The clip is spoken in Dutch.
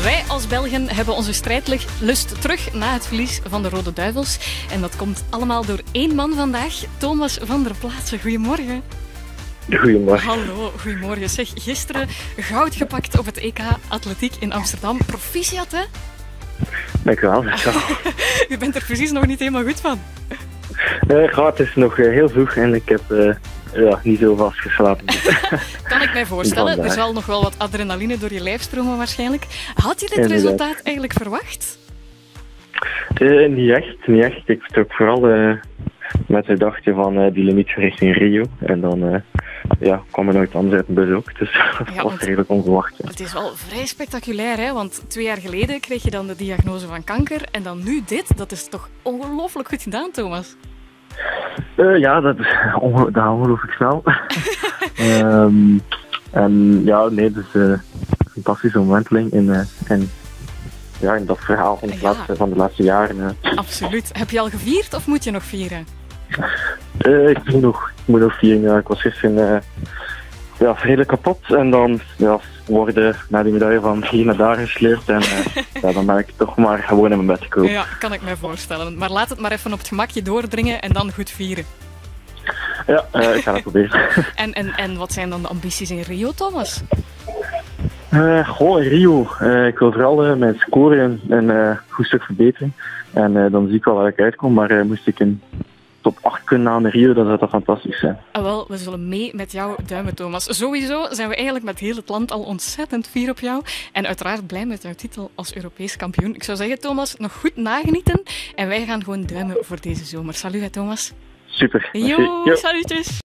Wij als Belgen hebben onze strijdlust terug na het verlies van de Rode Duivels. En dat komt allemaal door één man vandaag, Thomas van der Plaatsen. Goedemorgen. Goedemorgen. Hallo, goedemorgen. Zeg, gisteren goud gepakt op het EK Atletiek in Amsterdam. Proficiat, hè? Dank u wel. U bent er precies nog niet helemaal goed van. Uh, het is nog eh, heel vroeg en ik heb uh, ja, niet zo vast geslapen. kan ik mij voorstellen. Er zal nog wel wat adrenaline door je lijf stromen waarschijnlijk. Had je dit resultaat eigenlijk verwacht? niet echt, niet echt. Ik vertrok vooral met het dachtje van die limiet richting Rio. En dan ja, kwam er nooit anders uit een bus ook. Dus dat was redelijk onverwacht. Het is wel vrij spectaculair, hè? want twee jaar geleden kreeg je dan de diagnose van kanker en dan nu dit. Dat is toch ongelooflijk goed gedaan, Thomas? Uh, ja, dat is ongelooflijk snel. um, en ja, nee, dus uh, een fantastische omwenteling in, uh, in, ja, in dat verhaal van de, ja. laatste, van de laatste jaren. Absoluut. Heb je al gevierd of moet je nog vieren? ik moet nog, ik moet nog vieren. Ja. Ik was gisteren ja, redelijk kapot en dan ja, worden naar die medaille van hier naar daar gesleurd. En ja, dan ben ik toch maar gewoon in mijn bed gekomen. Ja, kan ik me voorstellen. Maar laat het maar even op het gemakje doordringen en dan goed vieren. Ja, uh, ik ga het proberen. en, en, en wat zijn dan de ambities in Rio, Thomas? Uh, goh, in Rio. Ik wil vooral mijn score een, goed stuk verbeteren. En dan zie ik wel waar ik uitkom. Maar moest ik een top 8 kunnen de Rio, dan zou dat fantastisch zijn. Ah, wel, we zullen mee met jou duimen, Thomas. Sowieso zijn we eigenlijk met heel het land al ontzettend fier op jou. En uiteraard blij met jouw titel als Europees kampioen. Ik zou zeggen, Thomas, nog goed nagenieten. En wij gaan gewoon duimen voor deze zomer. Salut, Thomas. Super. Yo, salutjes.